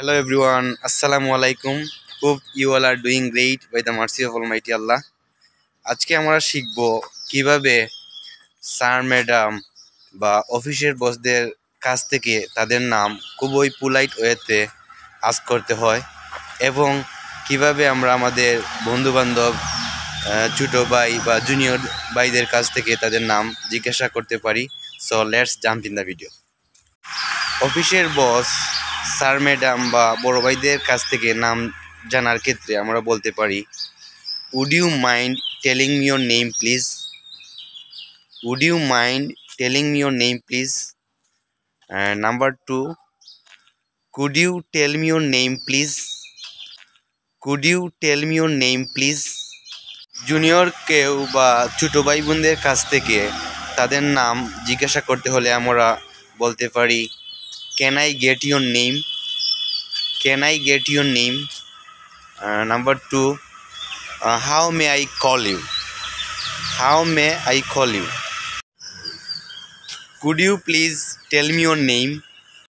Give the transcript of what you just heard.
Hello everyone, Assalamu alaikum. Hope you all are doing great by the mercy of Almighty আল্লাহ আজকে আমরা শিখব কীভাবে sir madam বা অফিসের বসদের কাছ থেকে তাদের নাম খুবই পোলাইট ওয়েতে আজ করতে হয় এবং কীভাবে আমরা আমাদের বন্ধুবান্ধব ছোটো ভাই বা জুনিয়র ভাইদের কাছ থেকে তাদের নাম জিজ্ঞাসা করতে পারি। So let's jump in the video অফিসের বস স্যার, ম্যাডাম বা বড় ভাইদের কাছ থেকে নাম জানার ক্ষেত্রে আমরা বলতে পারি would you mind telling me name please would you mind telling me name please number two could you tell me name please could you tell me name please junior কেউ বা ছোটো ভাই বোনদের কাছ থেকে তাদের নাম জিজ্ঞাসা করতে হলে আমরা বলতে পারি can i get your name? Can i get your name? Uh, number 2 uh, how may i call you? How may i call you? Could you please tell me your name?